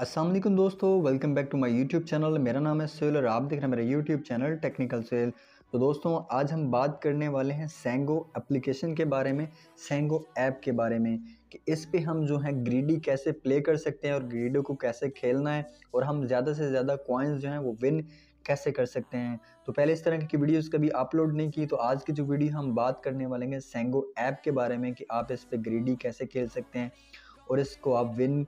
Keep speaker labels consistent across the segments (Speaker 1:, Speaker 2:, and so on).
Speaker 1: असलम दोस्तों welcome back to my YouTube channel मेरा नाम है सोहेल और आप देख रहे हैं मेरा यूट्यूब चैनल टेक्निकल सेल तो दोस्तों, आज हम बात करने वाले हैं सेंगो एप्लीकेशन के बारे में सेंगो ऐप के बारे में, कि इस पे हम जो है ग्रीडी कैसे प्ले कर सकते हैं और ग्रीडो को कैसे खेलना है और हम ज़्यादा से ज़्यादा कॉइन्स जो हैं वो विन कैसे कर सकते हैं। तो पहले इस तरह की वीडियोस कभी अपलोड नहीं की तो आज की जो वीडियो हम बात करने वाले हैं सेंगो ऐप के बारे में, कि आप इस पर ग्रीडी कैसे खेल सकते हैं और इसको आप विन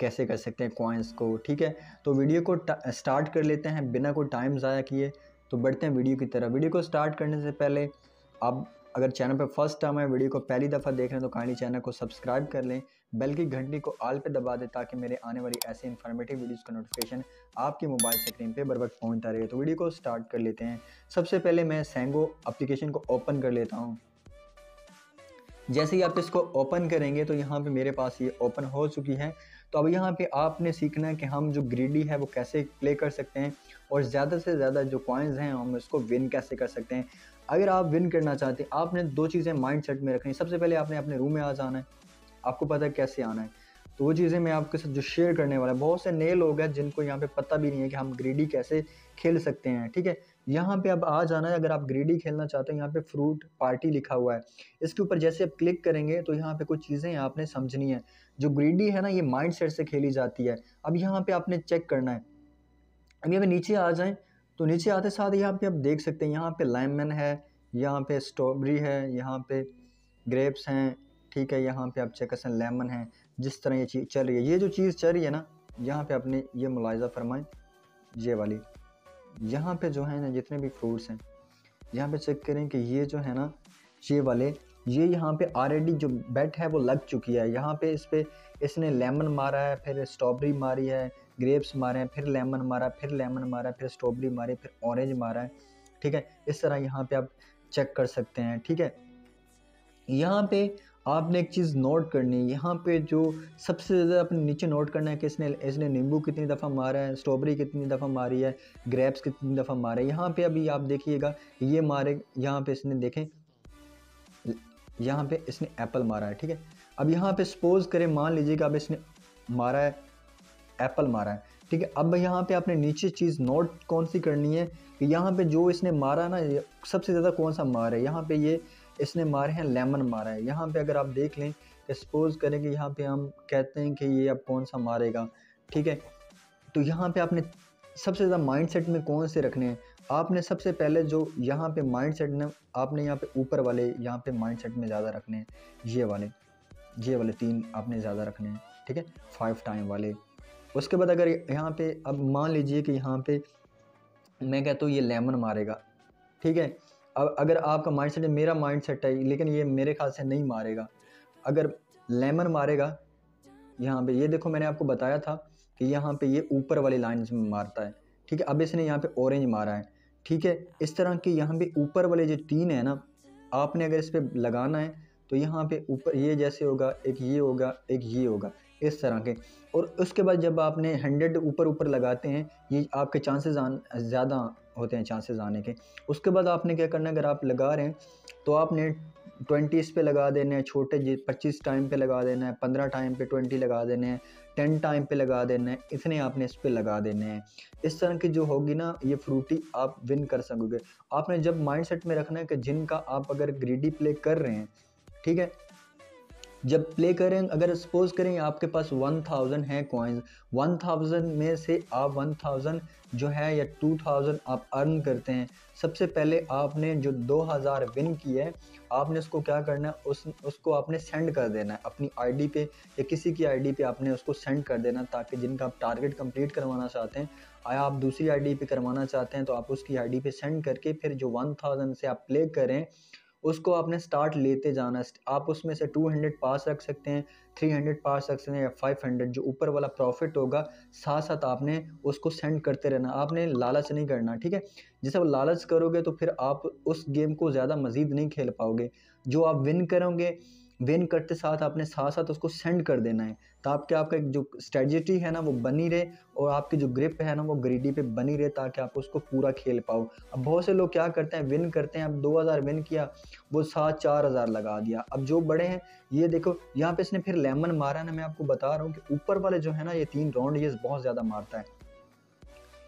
Speaker 1: कैसे कर सकते हैं कॉइन्स को, ठीक है? तो वीडियो को स्टार्ट कर लेते हैं, बिना कोई टाइम ज़ाया किए। तो बढ़ते हैं वीडियो की तरह वीडियो को स्टार्ट करने से पहले आप, अगर चैनल पर फ़र्स्ट टाइम है वीडियो को पहली दफ़ा देख रहे हैं तो काइंडली चैनल को सब्सक्राइब कर लें। बेल की घंटी को आल पे दबा दें, ताकि मेरे आने वाली ऐसी इन्फॉर्मेटिव वीडियोस का नोटिफिकेशन आपके मोबाइल स्क्रीन पे बर वक्त पहुँचता रहे। तो वीडियो को स्टार्ट कर लेते हैं। सबसे पहले मैं सेंगो अप्लीकेशन को ओपन कर लेता हूँ। जैसे ही आप इसको ओपन करेंगे तो यहाँ पे मेरे पास ये ओपन हो चुकी है। तो अब यहाँ पे आपने सीखना है कि हम जो ग्रीडी है, वो कैसे प्ले कर सकते हैं और ज़्यादा से ज़्यादा जो कॉइन्स हैं, हम उसको विन कैसे कर सकते हैं। अगर आप विन करना चाहते हैं, आपने दो चीज़ें माइंड सेट में रखनी सबसे पहले आपने अपने रूम में आ जाना है। आपको पता है कैसे आना है। तो वो चीज़ें मैं आपके साथ जो शेयर करने वाला है। बहुत से नए लोग हैं, जिनको यहाँ पे पता भी नहीं है कि हम ग्रीडी कैसे खेल सकते हैं, ठीक है? यहाँ पे अब आ जाना है अगर आप ग्रीडी खेलना चाहते हैं यहाँ पे फ्रूट पार्टी लिखा हुआ है इसके ऊपर जैसे आप क्लिक करेंगे तो यहाँ पे कुछ चीज़ें आपने समझनी है जो ग्रीडी है ना ये माइंड सेट से खेली जाती है अब यहाँ पे आपने चेक करना है अब यहाँ नीचे आ जाएँ तो नीचे आते साथ यहाँ पे आप देख सकते हैं यहाँ पे लेमन है यहाँ पे स्ट्रॉबेरी है यहाँ पे ग्रेप्स हैं ठीक है यहाँ पे आप चेक कर लेमन है जिस तरह ये चीज़ चल रही है ये जो चीज़ चल रही है ना यहाँ पे आपने ये मुलायजा फरमाएँ ये वाली यहाँ पे जो है ना जितने भी फ्रूट्स हैं, यहाँ पे चेक करें कि ये जो है ना, ये वाले, ये यहाँ पे ऑलरेडी जो बेट है वो लग चुकी है। यहाँ पे इस पर इसने लेमन मारा है, फिर स्ट्रॉबेरी मारी है ग्रेप्स मारे हैं, फिर लेमन मारा, फिर लेमन मारा, फिर स्ट्रॉबेरी मारी, फिर ऑरेंज मारा है। ठीक है? इस तरह यहाँ पे आप चेक कर सकते हैं। ठीक है? यहाँ पे आपने एक चीज़ नोट करनी है। यहाँ पे जो सबसे ज़्यादा अपने नीचे नोट करना है कि इसने इसने नींबू कितनी दफ़ा मारा है, स्ट्रॉबेरी कितनी दफ़ा मारी है, ग्रेप्स कितनी दफ़ा मारा है। यहाँ पे अभी आप देखिएगा, ये मारे, यहाँ पे इसने देखें, यहाँ पे इसने एप्पल मारा है, ठीक है? अब यहाँ पे सपोज़ करें, मान लीजिएगा अब इसने मारा है, एप्पल मारा है, ठीक है? अब यहाँ पे आपने नीचे चीज़ नोट कौन सी करनी है? कि यहाँ पे जो इसने मारा ना, सबसे ज़्यादा कौन सा मार? है यहाँ पे ये इसने मारे हैं, लेमन मारा है। यहाँ पे अगर आप देख लें कि सपोज़ करें कि यहाँ पे हम कहते हैं कि ये अब कौन सा मारेगा, ठीक है? तो यहाँ पे आपने सबसे ज़्यादा माइंड सेट में कौन से रखने हैं? आपने सबसे पहले जो यहाँ पे माइंड सेट ने, आपने यहाँ पे ऊपर वाले यहाँ पे माइंड सेट में ज़्यादा रखने हैं, ये वाले ये वाले तीन आपने ज़्यादा रखने हैं, ठीक है? फाइव टाइम वाले। उसके बाद अगर यहाँ पे, अब मान लीजिए कि यहाँ पे मैं कहता हूँ ये लेमन मारेगा, ठीक है? अगर आपका माइंड सेट मेरा माइंड सेट है, लेकिन ये मेरे ख्याल से नहीं मारेगा। अगर लेमन मारेगा, यहाँ पे ये देखो मैंने आपको बताया था कि यहाँ पे ये ऊपर वाली लाइन में मारता है, ठीक है? अब इसने यहाँ पे ऑरेंज मारा है, ठीक है? इस तरह के यहाँ पे ऊपर वाले जो तीन है ना, आपने अगर इस पर लगाना है तो यहाँ पे ऊपर ये जैसे होगा, एक ये होगा, एक ये होगा, इस तरह के। और उसके बाद जब आपने हंड्रेड ऊपर ऊपर लगाते हैं, ये आपके चांसेस ज़्यादा होते हैं चांसेस आने के। उसके बाद आपने क्या करना है, अगर आप लगा रहे हैं तो आपने ट्वेंटी इस पे लगा देने हैं, छोटे जी, पच्चीस टाइम पे लगा देना है, पंद्रह टाइम पे ट्वेंटी लगा देने हैं टेन टाइम पे लगा देना है, इतने आपने इस पर लगा देने हैं। इस तरह की जो होगी ना, ये फ्रूटी आप विन कर सकोगे। आपने जब माइंड में रखना है कि जिनका आप अगर ग्रीडी प्ले कर रहे हैं, ठीक है जब प्ले करें, अगर सपोज़ करें आपके पास वन थाउज़ेंड है कॉइन्स वन थाउज़ेंड में से आप वन थाउज़ेंड जो है या टू थाउज़ेंड आप अर्न करते हैं। सबसे पहले आपने जो दो हज़ार विन किया है, आपने उसको क्या करना है? उस, उसको आपने सेंड कर देना है। अपनी आईडी पे या किसी की आईडी पे आपने उसको सेंड कर देना ताकि जिनका आप टारगेट कंप्लीट करवाना चाहते हैं आया आप दूसरी आईडी पे करवाना चाहते हैं तो आप उसकी आईडी पे सेंड करके फिर जो वन थाउज़ेंड से आप प्ले करें उसको आपने स्टार्ट लेते जाना आप उसमें से 200 पास रख सकते हैं 300 पास रख सकते हैं या 500 जो ऊपर वाला प्रॉफिट होगा साथ साथ आपने उसको सेंड करते रहना। आपने लालच नहीं करना, ठीक है? जैसे आप लालच करोगे तो फिर आप उस गेम को ज़्यादा मज़ीद नहीं खेल पाओगे। जो आप विन करोगे विन करते साथ आपने साथ साथ उसको सेंड कर देना है। ताकि आपका एक जो स्ट्रेटजी है ना, वो बनी रहे और आपकी जो ग्रिप है ना, वो ग्रीडी पे बनी रहे ताकि आप उसको पूरा खेल पाओ। अब बहुत से लोग क्या करते हैं, विन करते हैं। अब 2000 विन किया, वो सात चार हज़ार लगा दिया। अब जो बड़े हैं, ये देखो, यहाँ पे इसने फिर लेमन मारा ना, मैं आपको बता रहा हूँ कि ऊपर वाले जो है ना, ये तीन राउंड ये बहुत ज़्यादा मारता है।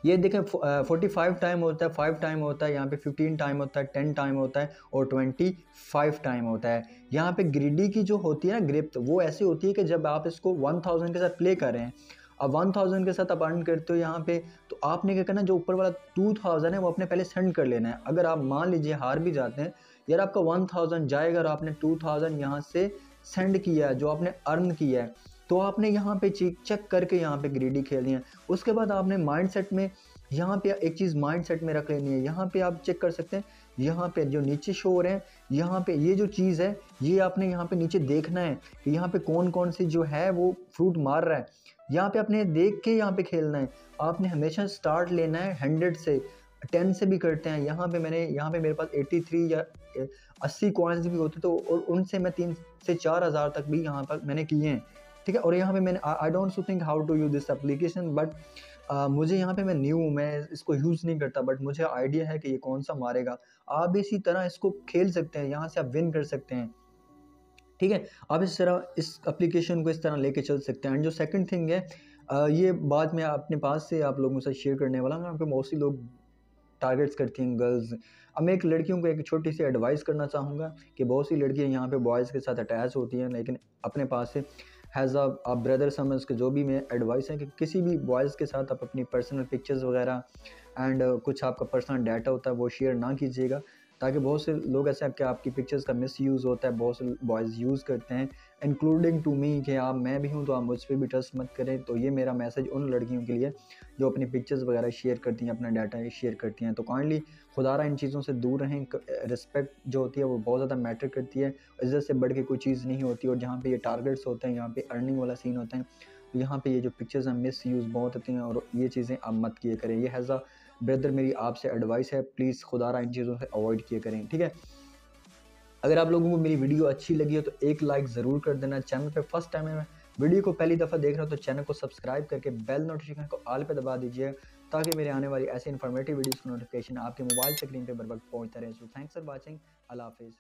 Speaker 1: ये देखें फोर्टी फाइव टाइम होता है फाइव टाइम होता है, यहाँ पे फिफ्टीन टाइम होता है टेन टाइम होता है और ट्वेंटी फाइव टाइम होता है। यहाँ पे ग्रीडी की जो होती है ना ग्रिप वो ऐसी होती है कि जब आप इसको वन थाउज़ेंड के साथ प्ले कर रहे हैं, अब वन थाउज़ेंड के साथ आप अर्न करते हो यहाँ पे तो आपने क्या करना जो ऊपर वाला टू थाउज़ेंड है, वो अपने पहले सेंड कर लेना है। अगर आप मान लीजिए हार भी जाते हैं, यार आपका वन थाउज़ेंड जाएगा और आपने टू थाउज़ेंड यहाँ से सेंड किया है, जो आपने अर्न किया है तो आपने यहाँ पे चेक चेक करके यहाँ पे ग्रेडी खेलनी है उसके बाद आपने माइंडसेट में यहाँ पे एक चीज़ माइंडसेट में रख लेनी है यहाँ पे आप चेक कर सकते हैं यहाँ पे जो नीचे शो हो रहे हैं यहाँ पे ये जो चीज़ है ये आपने यहाँ पे नीचे देखना है कि यहाँ पे कौन कौन सी जो है वो फ्रूट मार रहा है यहाँ पे आपने देख के यहाँ पे खेलना है आपने हमेशा स्टार्ट लेना है हंड्रेड से टेन से भी करते हैं यहाँ पे मैंने यहाँ पे मेरे पास एट्टी थ्री या अस्सी कॉइन्स भी होते तो और उनसे मैं तीन से चार हज़ार तक भी यहाँ पर मैंने किए हैं ठीक है? और यहाँ पे मैंने I don't so think how to use this application but मुझे यहाँ पे मैं न्यू हूँ मैं इसको यूज़ नहीं करता बट मुझे आइडिया है कि ये कौन सा मारेगा। आप इसी तरह इसको खेल सकते हैं यहाँ से आप विन कर सकते हैं। ठीक है? आप इस तरह इस एप्लीकेशन को इस तरह लेके चल सकते हैं। एंड जो सेकंड थिंग है आ, ये बात मैं अपने पास से आप लोगों से शेयर करने वाला हूँ। यहाँ पे मोस्टली लोग टारगेट्स करती हैं गर्ल्स अब मैं एक लड़कियों को एक छोटी सी एडवाइस करना चाहूँगा कि बहुत सी लड़कियाँ यहाँ पे बॉयज़ के साथ अटैच होती हैं लेकिन अपने पास से हैज़ अ ब्रदर समझ के जो भी मैं एडवाइस है कि किसी भी बॉयज़ के साथ आप अपनी पर्सनल पिक्चर्स वगैरह एंड कुछ आपका पर्सनल डाटा होता है, वो शेयर ना कीजिएगा, ताकि बहुत से लोग ऐसे आपके आपकी पिक्चर्स का मिस यूज़ होता है, बहुत से बॉयज़ यूज़ करते हैं। इंक्लूडिंग टू मी कि आप मैं भी हूँ तो आप मुझ पर भी ट्रस्ट मत करें। तो ये मेरा मैसेज उन लड़कियों के लिए जो अपनी पिक्चर्स वगैरह शेयर करती हैं, अपना डाटा शेयर करती हैं। तो काइंडली खुदारा इन चीज़ों से दूर रहें रिस्पेक्ट जो होती है, वो बहुत ज़्यादा मैटर करती है। इज़्ज़त से बढ़ के कोई चीज़ नहीं होती और जहाँ पर ये टारगेट्स होते हैं, यहाँ पर अर्निंग वाला सीन होता है तो यहाँ पे ये जो पिक्चर्स हैं मिस यूज़ बहुत होती हैं और ये चीज़ें आप मत किए करें। ये हैज़ अ ब्रदर मेरी आपसे एडवाइस है प्लीज़ खुदारा इन चीज़ों से अवॉइड किए करें, ठीक है? अगर आप लोगों को मेरी वीडियो अच्छी लगी हो तो एक लाइक ज़रूर कर देना चैनल पर फ़र्स्ट टाइम है वीडियो को पहली दफ़ा देख रहा हूँ तो चैनल को सब्सक्राइब करके बेल नोटिफिकेशन को आल पे दबा दीजिए ताकि मेरे आने वाली ऐसे इन्फॉर्मेटिव वीडियोस की नोटिफिकेशन आपके मोबाइल स्क्रीन पर बर वक्त पहुँचता रहे। सो थैंक्स फॉर वॉचिंग अल्लाह हाफिज़।